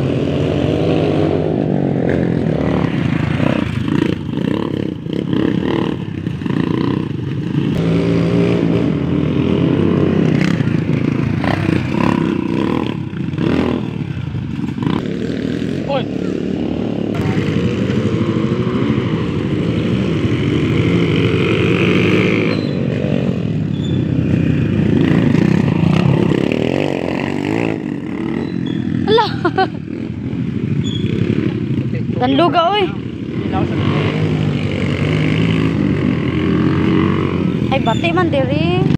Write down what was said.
したおい Ala. Nanluga oy. Ay bati man diri.